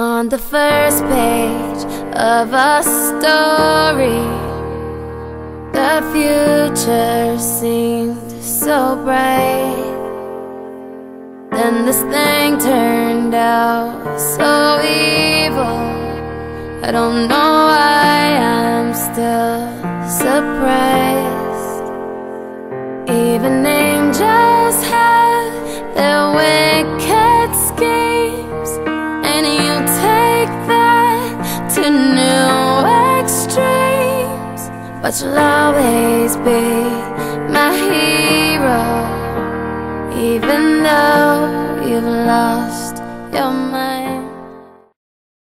On the first page of a story, the future seemed so bright. Then this thing turned out so evil. I don't know why I'm still surprised. Even angels But you'll always be my hero, even though you've lost your mind.